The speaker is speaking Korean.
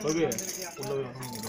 저기 올라오는 겁니다.